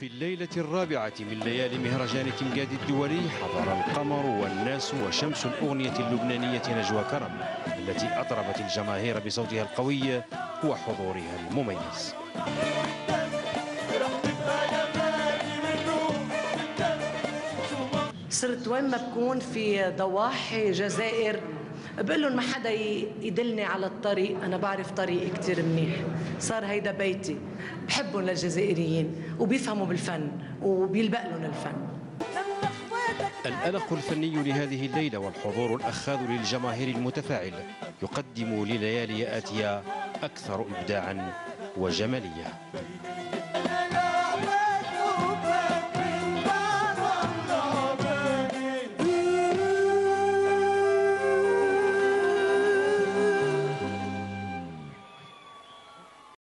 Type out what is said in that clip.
في الليلة الرابعة من ليالي مهرجان تمجاد الدولي حضر القمر والناس وشمس الأغنية اللبنانية نجوى كرم التي أطربت الجماهير بصوتها القوي وحضورها المميز. صرت وين ما بكون في ضواحي جزائر. بقول لهم ما حدا يدلني على الطريق أنا بعرف طريقي كثير منيح. صار هيدا بيتي. بحبهم للجزائريين وبيفهموا بالفن وبيلبق لهم الفن. الألق الفني لهذه الليلة والحضور الأخاذ للجماهير المتفاعل يقدم لليالي آتية أكثر إبداعا وجمالية.